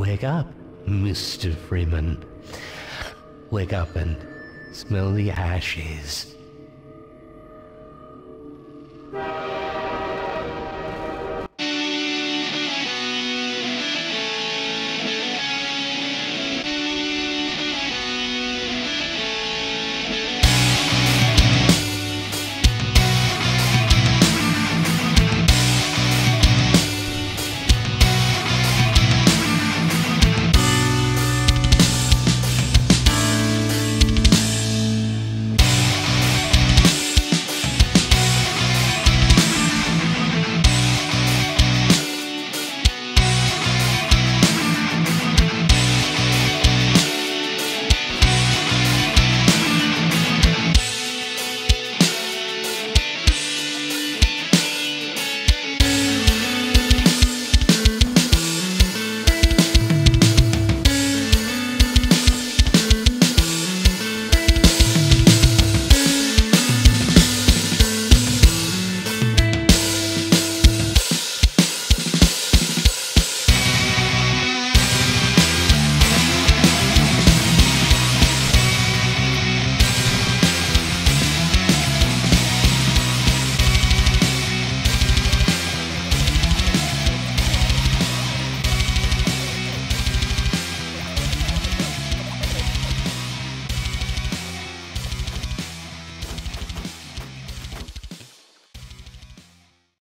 Wake up, Mr. Freeman. Wake up and smell the ashes.